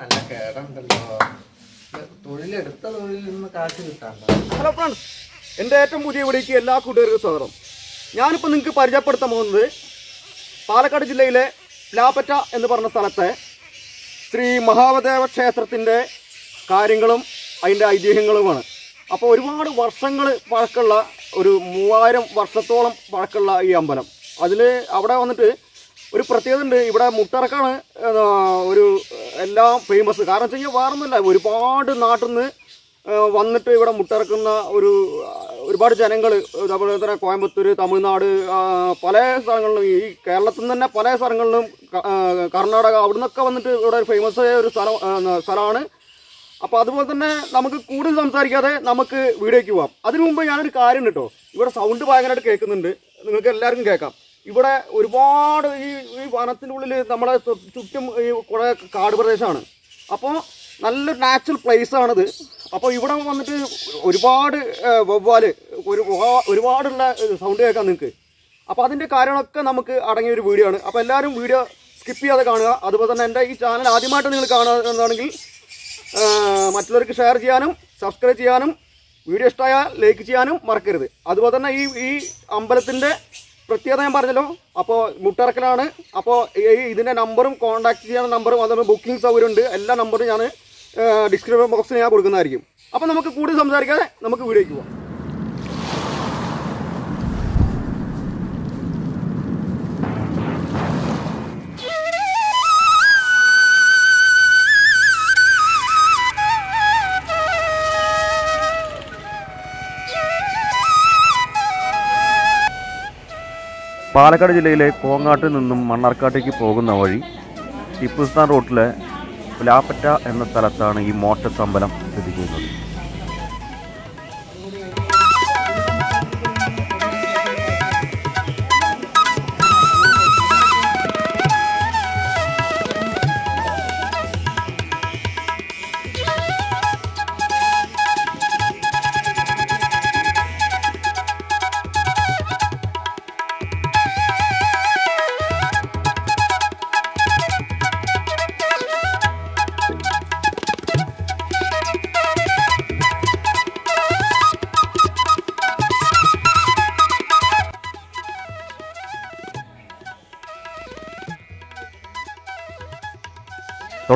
നല്ല കേടുണ്ടല്ലോ. തൊഴിലെടുത്ത തൊഴിലിൽ നിന്ന് കാശ് കിട്ടാണ്ടോ? ഹലോ ഫ്രണ്ട്സ് ഏറ്റവും പുതിയ ഇവിടേക്ക് എല്ലാ കൂട്ടുകാർക്കും സ്വാഗതം. ഞാനിപ്പോൾ നിങ്ങൾക്ക് പരിചയപ്പെടുത്താൻ പോകുന്നത് പാലക്കാട് ജില്ലയിലെ ലാപ്പറ്റ എന്ന് പറഞ്ഞ സ്ഥലത്തെ ശ്രീ മഹാദേവ ക്ഷേത്രത്തിന്റെ കാര്യങ്ങളും അതിന്റെ ഐതിഹ്യങ്ങളുമാണ്. അപ്പോൾ ഒരുപാട് വർഷങ്ങൾ പഴക്കമുള്ള ഒരു മൂവായിരം വർഷത്തോളം പഴക്കമുള്ള ഈ അമ്പലം. അതിൽ അവിടെ വന്നിട്ട് ഒരു പ്രത്യേകത ഉണ്ട് ഇവിടെ മുട്ടറക്കാണ് ഒരു എല്ലാം ഫേമസ് കാരണം വെച്ച് കഴിഞ്ഞാൽ വേറൊന്നുമില്ല ഒരുപാട് നാട്ടിൽ നിന്ന് വന്നിട്ട് ഇവിടെ മുട്ടിറക്കുന്ന ഒരു ഒരുപാട് ജനങ്ങൾ അതുപോലെ തന്നെ കോയമ്പത്തൂർ തമിഴ്നാട് പല സ്ഥലങ്ങളിലും ഈ കേരളത്തിൽ നിന്ന് തന്നെ പല സ്ഥലങ്ങളിലും കർണാടക അവിടെ നിന്നൊക്കെ വന്നിട്ട് ഇവിടെ ഫേമസ് ആയ ഒരു സ്ഥലം സ്ഥലമാണ്. അപ്പോൾ അതുപോലെ തന്നെ നമുക്ക് കൂടുതൽ സംസാരിക്കാതെ നമുക്ക് വീഡിയോയ്ക്ക് പോവാം. അതിനു മുമ്പ് ഞാനൊരു കാര്യം കേട്ടോ. ഇവിടെ സൗണ്ട് ഭയങ്കരമായിട്ട് കേൾക്കുന്നുണ്ട്. നിങ്ങൾക്ക് എല്ലാവർക്കും കേൾക്കാം. ഇവിടെ ഒരുപാട് ഈ ഈ വനത്തിന്റെ ഉള്ളിൽ നമ്മുടെ ചുറ്റും ഈ കുറേ കാട് പ്രദേശമാണ്. അപ്പോൾ നല്ലൊരു നാച്ചുറൽ പ്ലേസ് ആണിത്. അപ്പോൾ ഇവിടെ വന്നിട്ട് ഒരുപാട് വവ്വാൽ ഒരു ഒരുപാടുള്ള സൗണ്ട് കേൾക്കാം നിങ്ങൾക്ക് അപ്പോൾ അതിന്റെ കാര്യങ്ങളൊക്കെ നമുക്ക് അടങ്ങിയ ഒരു വീഡിയോ ആണ്. അപ്പോൾ എല്ലാവരും വീഡിയോ സ്കിപ്പ് ചെയ്യാതെ കാണുക. അതുപോലെ തന്നെ എന്റെ ഈ ചാനൽ ആദ്യമായിട്ട് നിങ്ങൾ കാണുക എന്നാണെങ്കിൽ മറ്റുള്ളവർക്ക് ഷെയർ ചെയ്യാനും സബ്സ്ക്രൈബ് ചെയ്യാനും വീഡിയോ ഇഷ്ടമായാൽ ലൈക്ക് ചെയ്യാനും മറക്കരുത്. അതുപോലെ തന്നെ ഈ ഈ അമ്പലത്തിന്റെ പ്രത്യേകത ഞാൻ പറഞ്ഞല്ലോ. അപ്പോൾ മുട്ടറക്കലാണ്. അപ്പോൾ ഇതിന്റെ നമ്പറും കോൺടാക്ട് ചെയ്യുന്ന നമ്പറും അതുപോലെ ബുക്കിംഗ് സൗകര്യം ഉണ്ട് എല്ലാ നമ്പറും ഞാൻ ഡിസ്ക്രിപ്ഷൻ ബോക്സിൽ ഞാൻ കൊടുക്കുന്നതായിരിക്കും. അപ്പോൾ നമുക്ക് കൂടുതൽ സംസാരിക്കാതെ നമുക്ക് വീഡിയോയ്ക്ക് പോകാം പാലക്കാട് ജില്ലയിലെ കോങ്ങാട്ടിൽ നിന്നും മണ്ണാർക്കാട്ടേക്ക് പോകുന്ന വഴി ടിപ്പുസ്ഥാൻ റോട്ടിലെ പുലാപ്പറ്റ എന്ന സ്ഥലത്താണ് ഈ മോട്ടത്തമ്പലം സ്ഥിതി ചെയ്യുന്നത്.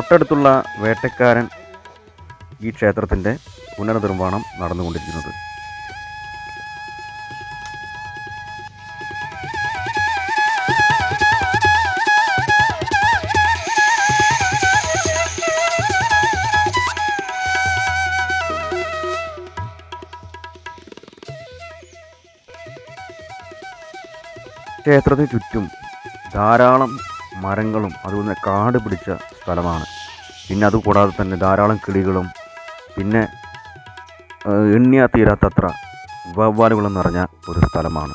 തൊട്ടടുത്തുള്ള വേട്ടക്കാരൻ ഈ ക്ഷേത്രത്തിന്റെ പുനർനിർമ്മാണം നടന്നുകൊണ്ടിരിക്കുന്നത്. ക്ഷേത്രത്തിന് ചുറ്റും ധാരാളം മരങ്ങളും അതുപോലെ കാട് പിടിച്ച സ്ഥലമാണ്. പിന്നെ അതുകൂടാതെ തന്നെ ധാരാളം കിളികളും പിന്നെ എണ്ണിയാ തീരാത്തത്ര വവ്വാലുകളും നിറഞ്ഞ ഒരു സ്ഥലമാണ്.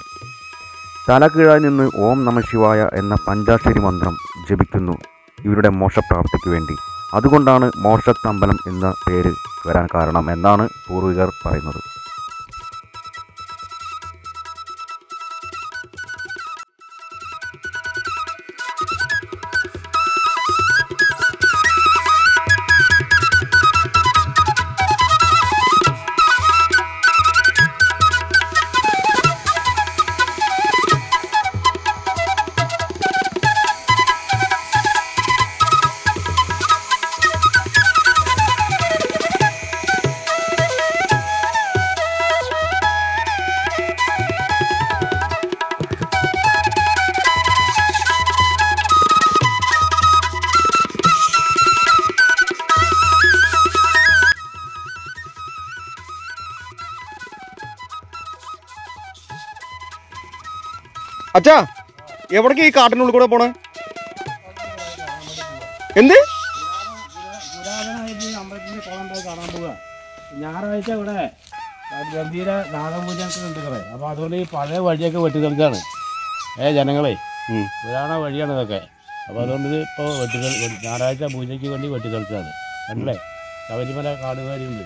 തലകീഴായി നിന്ന് ഓം നമ ശിവായ എന്ന പഞ്ചാക്ഷരി മന്ത്രം ജപിക്കുന്നു ഇവരുടെ മോക്ഷപ്രാപ്തിക്ക് വേണ്ടി. അതുകൊണ്ടാണ് മോക്ഷത്തമ്പലം എന്ന പേര് വരാൻ കാരണം എന്നാണ് പൂർവികർ പറയുന്നത്. അച്ഛാ എവിടേക്ക് ഈ കാട്ടിനുള്ളിൽ കൂടെ പോണേ? എന്ത്? ഞായറാഴ്ച ഇവിടെ ഗംഭീര നാഗപൂജയൊക്കെ ഉണ്ട് കുറേ അപ്പോൾ അതുകൊണ്ട് ഈ പഴയ വഴിയൊക്കെ വെട്ടി തെളിച്ചാണ് ഏ ജനങ്ങളെ പുരാണ വഴിയാണ് ഇതൊക്കെ. അപ്പോൾ അതുകൊണ്ട് ഇത് ഇപ്പോൾ ഞായറാഴ്ച പൂജയ്ക്ക് വേണ്ടി വെട്ടി തെളിച്ചാണ് കണ്ടില്ലേ ശബരിമല കാടുകാരിയുണ്ട്.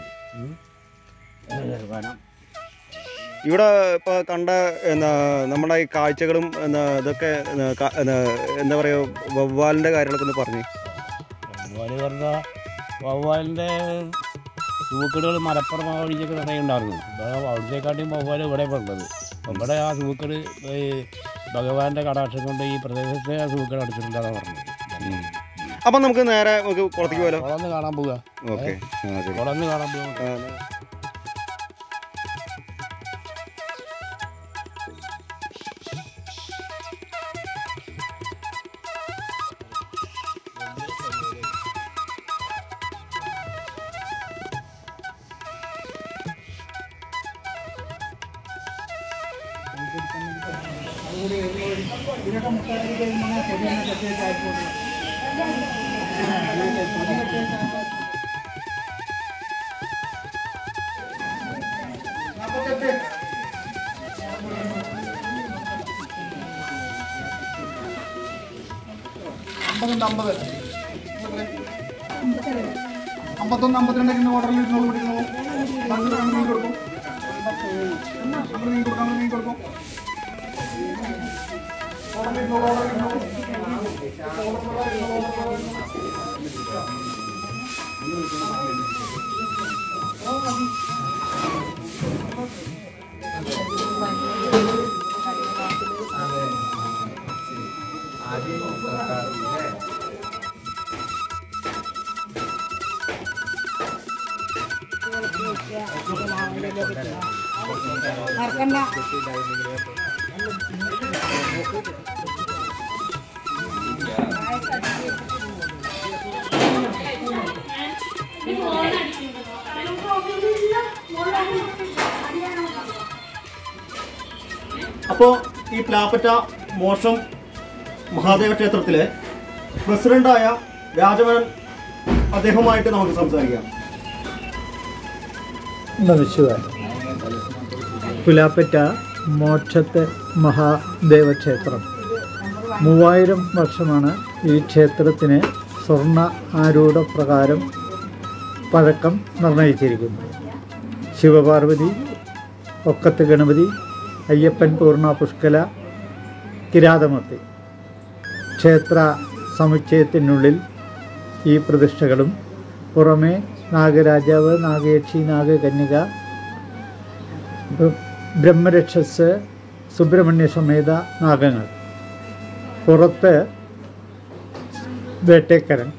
വനം ഇവിടെ ഇപ്പോൾ കണ്ട എന്താ നമ്മുടെ ഈ കാഴ്ചകളും എന്താ ഇതൊക്കെ എന്താ, പറയുക വവ്വാലിന്റെ കാര്യങ്ങളൊക്കെ ഒന്ന് പറഞ്ഞു. പറഞ്ഞാൽ വവ്വാലിന്റെ സൂക്കടുകൾ മലപ്പുറം വഴിക്കൊക്കെ നിറയെ ഉണ്ടായിരുന്നു. അപ്പോൾ അവിടത്തേക്കാട്ടിയും വവ്വാൽ ഇവിടെ ഉള്ളത്. നമ്മുടെ ആ സൂക്കട് ഈ ഭഗവാന്റെ കടാക്ഷം കൊണ്ട് ഈ പ്രദേശത്തെ ആ സൂക്കട് അടിച്ചിട്ടുണ്ടെന്നാണ് പറഞ്ഞത്. അപ്പം നമുക്ക് നേരെ നമുക്ക് കുളത്തേക്ക് പോയാലോ? കുളന്ന് കാണാൻ പോവുക ഓക്കെ. കുളന്ന് കാണാൻ അമ്പത്തൊന്ന് അമ്പത്തിരണ്ടൊക്കെ ഓർഡറിൽ ഇരുന്നോളൂ പിടിക്കുന്നു അങ്ങനെ മീൻ കൊടുക്കും അങ്ങനെ മീൻ കൊടുക്കും. അങ്ങനെ മീൻ കൊടുക്കും. ഓർഡറിൽ ഇരുന്നോളൂ ഓർഡറിൽ ഇരുന്നോളൂ അപ്പോൾ ഈ പ്ലാപ്പറ്റ മോഷം മഹാദേവ ക്ഷേത്രത്തിലെ പ്രസിഡന്റായ രാജവരൻ അദ്ദേഹവുമായിട്ട് നമുക്ക് സംസാരിക്കാം. നമശിവായ പുലാപ്പറ്റ മോക്ഷത്തെ മഹാദേവക്ഷേത്രം. മൂവായിരം വർഷമാണ് ഈ ക്ഷേത്രത്തിന് സ്വർണ ആരൂഢ പ്രകാരം പഴക്കം നിർണയിച്ചിരിക്കുന്നത് ശിവപാർവതി ഒക്കത്ത് ഗണപതി അയ്യപ്പൻ പൂർണ പുഷ്കല കിരാതമൂർത്തി. ക്ഷേത്ര സമുച്ചയത്തിനുള്ളിൽ ഈ പ്രതിഷ്ഠകളും പുറമേ നാഗരാജാവ് നാഗയക്ഷി നാഗകന്യക ബ്രഹ്മരക്ഷസ് സുബ്രഹ്മണ്യ സമേത നാഗങ്ങൾ. പുറത്ത് വേട്ടേക്കരൻ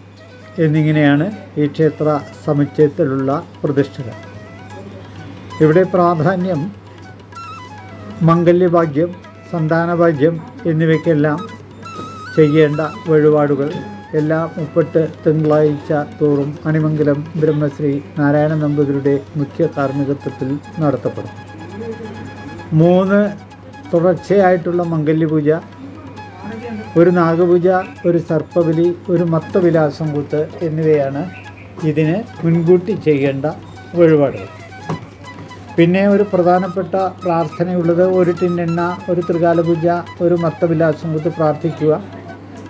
എന്നിങ്ങനെയാണ് ഈ ക്ഷേത്ര സമുച്ചയത്തിലുള്ള പ്രതിഷ്ഠകൾ ഇവിടെ പ്രാധാന്യം മംഗല്യഭാഗ്യം സന്താനഭാഗ്യം എന്നിവയ്ക്കെല്ലാം ചെയ്യേണ്ട വഴിപാടുകൾ. എല്ലാ മുപ്പട്ട് തിങ്കളാഴ്ച തോറും അണിമംഗലം ബ്രഹ്മശ്രീ നാരായണ നമ്പൂതിരിയുടെ മുഖ്യ കാർമ്മികത്വത്തിൽ നടത്തപ്പെടും. മൂന്ന് തുടർച്ചയായിട്ടുള്ള മംഗല്യപൂജ ഒരു നാഗപൂജ ഒരു സർപ്പബലി ഒരു മത്തവിലാസം കൂത്ത് എന്നിവയാണ് ഇതിന് മുൻകൂട്ടി ചെയ്യേണ്ട വഴിപാടുകൾ. പിന്നെ ഒരു പ്രധാനപ്പെട്ട പ്രാർത്ഥനയുള്ളത് ഒരു ടിന്നെണ്ണ ഒരു ത്രികാലപൂജ ഒരു മത്തവിലാസം കൂത്ത് പ്രാർത്ഥിക്കുക.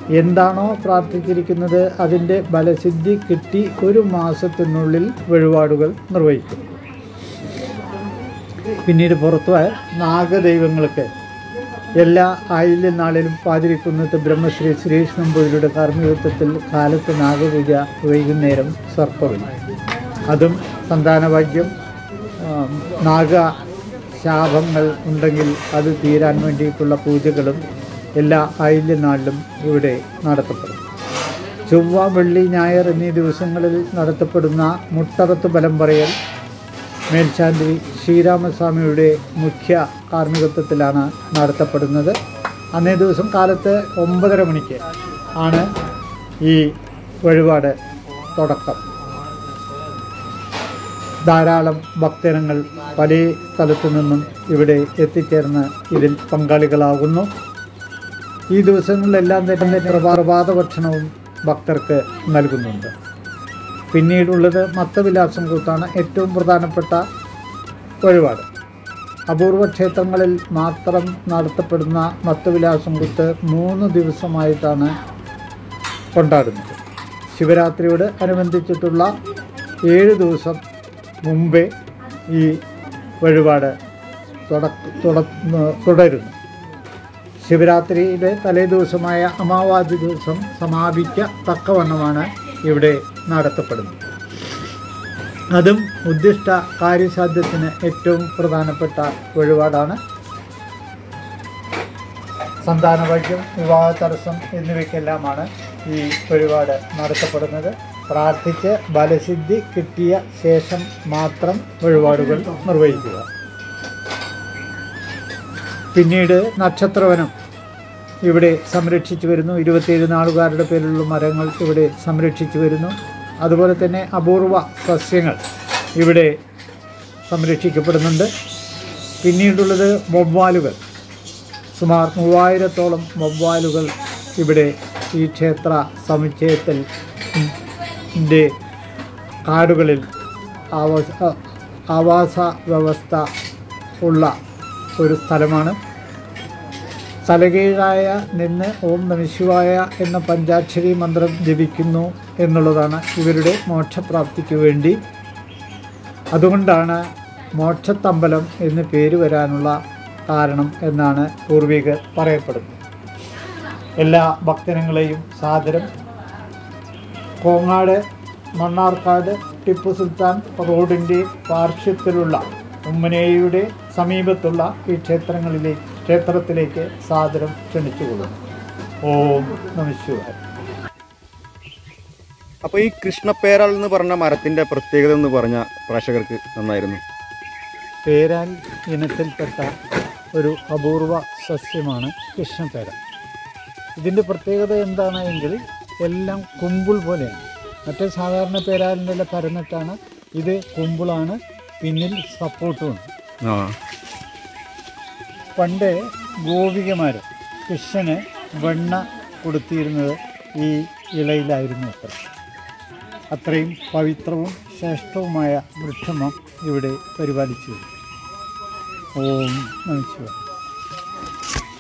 എന്താണോ പ്രാർത്ഥിച്ചിരിക്കുന്നത് അതിന്റെ ബലസിദ്ധി കിട്ടി ഒരു മാസത്തിനുള്ളിൽ വഴിപാടുകൾ നിർവഹിക്കും. പിന്നീട് പുറത്തുപോയ നാഗദൈവങ്ങൾക്ക് എല്ലാ ആയിലും നാളിലും പാതിരിക്കുന്നത്ത് ബ്രഹ്മശ്രീ ശ്രീകൃഷ്ണ നമ്പൂതിരിയുടെ കാർമ്മികത്വത്തിൽ കാലത്ത് നാഗപൂജ വൈകുന്നേരം സർപ്പവും അതും സന്താനഭാഗ്യം ആം, നാഗ ശാപങ്ങൾ ഉണ്ടെങ്കിൽ അത് തീരാൻ വേണ്ടിയിട്ടുള്ള പൂജകളും എല്ലാ ആയില്യ നാളിലും ഇവിടെ നടത്തപ്പെടും. ചൊവ്വ വെള്ളി ഞായർ എന്നീ ദിവസങ്ങളിൽ നടത്തപ്പെടുന്ന മുട്ടറത്ത് ബലം പറയൽ മേൽശാന്തി ശ്രീരാമസ്വാമിയുടെ മുഖ്യ കാർമ്മികത്വത്തിലാണ് നടത്തപ്പെടുന്നത്. അന്നേ ദിവസം കാലത്ത് ഒമ്പതര മണിക്ക് ആണ് ഈ വഴിപാട് തുടക്കം. ധാരാളം ഭക്തജനങ്ങൾ പല സ്ഥലത്തു നിന്നും ഇവിടെ എത്തിച്ചേർന്ന് ഇതിൽ പങ്കാളികളാകുന്നു. ഈ ദിവസങ്ങളിലെല്ലാം തന്നെ പ്രഭാത ഭക്ഷണവും ഭക്തർക്ക് നൽകുന്നുണ്ട്. പിന്നീടുള്ളത് മത്തവിലാസം കൂത്താണ് ഏറ്റവും പ്രധാനപ്പെട്ട വഴിപാട് അപൂർവ ക്ഷേത്രങ്ങളിൽ മാത്രം നടത്തപ്പെടുന്ന മത്തവിലാസം കുത്ത് മൂന്ന് ദിവസമായിട്ടാണ് കൊണ്ടാടുന്നത്. ശിവരാത്രിയോട് അനുബന്ധിച്ചിട്ടുള്ള ഏഴ് ദിവസം മുമ്പേ ഈ വഴിപാട് തുടരുന്നു. ശിവരാത്രിയുടെ തലേ ദിവസമായ അമാവാസി ദിവസം സമാപിക്ക തക്കവണ്ണമാണ് ഇവിടെ നടത്തപ്പെടുന്നത്. അതും ഉദ്ദിഷ്ട കാര്യസാധ്യത്തിന് ഏറ്റവും പ്രധാനപ്പെട്ട വഴിപാടാണ്. സന്താനവൈദ്യം വിവാഹ തടസ്സം എന്നിവയ്ക്കെല്ലാമാണ് ഈ വഴിപാട് നടത്തപ്പെടുന്നത്. പ്രാർത്ഥിച്ച് ബലസിദ്ധി കിട്ടിയ ശേഷം മാത്രം വഴിപാടുകൾ നിർവഹിക്കുക. പിന്നീട് നക്ഷത്രവനം. ഇവിടെ സംരക്ഷിച്ചു വരുന്നു. ഇരുപത്തിയേഴ് നാളുകാരുടെ പേരിലുള്ള മരങ്ങൾ ഇവിടെ സംരക്ഷിച്ചു വരുന്നു. അതുപോലെ തന്നെ അപൂർവ സസ്യങ്ങൾ ഇവിടെ സംരക്ഷിക്കപ്പെടുന്നുണ്ട്. പിന്നീടുള്ളത് വവ്വാലുകൾ. സുമാർ മൂവായിരത്തോളം വവ്വാലുകൾ ഇവിടെ ഈ ക്ഷേത്ര സമുച്ചയത്തിൽ കാടുകളിൽ ആവാസ ആവാസ വ്യവസ്ഥ ഉള്ള ഒരു സ്ഥലമാണ്. തലകീഴായ നിന്ന് ഓം നമശിവായ എന്ന പഞ്ചാക്ഷരി മന്ത്രം ജപിക്കുന്നു എന്നുള്ളതാണ് ഇവരുടെ മോക്ഷപ്രാപ്തിക്ക് വേണ്ടി. അതുകൊണ്ടാണ് മോക്ഷത്തമ്പലം എന്ന് പേര് വരാനുള്ള കാരണം എന്നാണ് പൂർവികർ പറയപ്പെടുന്നത്. എല്ലാ ഭക്തനങ്ങളെയും സാദരം. കോങ്ങാട് മണ്ണാർക്കാട് ടിപ്പു സുൽത്താൻ റോഡിന്റെ പാർശ്വത്തിലുള്ള ഉമ്മനേയുടെ സമീപത്തുള്ള ഈ ക്ഷേത്രങ്ങളിലേക്ക് ക്ഷേത്രത്തിലേക്ക് സാദരം ക്ഷണിച്ചുകൊള്ളുന്നു. ഓം നമശിവായ അപ്പോൾ ഈ കൃഷ്ണപ്പേരാൽ എന്ന് പറഞ്ഞ മരത്തിന്റെ പ്രത്യേകത എന്ന് പറഞ്ഞ പ്രേക്ഷകർക്ക് നന്നായിരുന്നു. പേരാൽ ഇനത്തിൽപ്പെട്ട ഒരു അപൂർവ സസ്യമാണ് കൃഷ്ണപ്പേര. ഇതിന്റെ പ്രത്യേകത എന്താണ് എങ്കിൽ എല്ലാം കുമ്പിൾ പോലെയാണ്. മറ്റേ സാധാരണ പേരാലിന്റെ എല്ലാം പരന്നിട്ടാണ് ഇത് കുമ്പിളാണ് പിന്നിൽ സപ്പോർട്ടും ഉണ്ട്. പണ്ട് ഗോപികമാർ കൃഷ്ണന് വെണ്ണ കൊടുത്തിരുന്നത് ഈ ഇലയിലായിരുന്നു അത്ര. അത്രയും പവിത്രവും ശ്രേഷ്ഠവുമായ വൃക്ഷമം ഇവിടെ പരിപാലിച്ചു. ഓം നമിച്ചു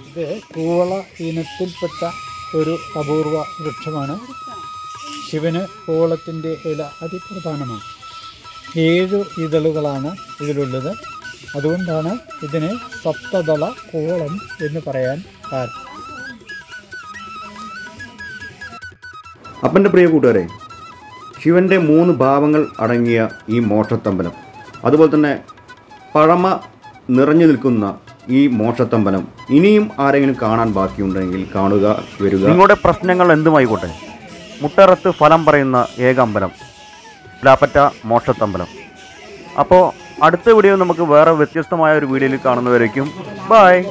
ഇത് കൂവള ഇനത്തിൽപ്പെട്ട ഒരു അപൂർവ വൃക്ഷമാണ്. ശിവന് കൂവളത്തിന്റെ ഇല അതിപ്രധാനമാണ്. ഏഴ് ഇതളുകളാണ് ഇതിലുള്ളത്. അതുകൊണ്ടാണ് ഇതിനെ സപ്തദള കോളം എന്ന് പറയാൻ കാരണം അപ്പന്റെ പ്രിയ കൂട്ടുകാരെ ശിവന്റെ മൂന്ന് ഭാവങ്ങൾ അടങ്ങിയ ഈ മോക്ഷത്തമ്പലം അതുപോലെ തന്നെ പഴമ നിറഞ്ഞു നിൽക്കുന്ന ഈ മോക്ഷത്തമ്പലം ഇനിയും ആരെങ്കിലും കാണാൻ ബാക്കിയുണ്ടെങ്കിൽ കാണുക വരിക. നിങ്ങളുടെ പ്രശ്നങ്ങൾ എന്തുമായിക്കോട്ടെ? മുട്ടറത്ത് ഫലം പറയുന്ന ഏക അമ്പലം ലാപ്പറ്റ മോക്ഷത്തമ്പലം അപ്പോൾ അടുത്ത വീഡിയോ നമുക്ക് വേറെ വ്യത്യസ്തമായ ഒരു വീഡിയോയിൽ കാണുന്നവരേക്കും. ബായ്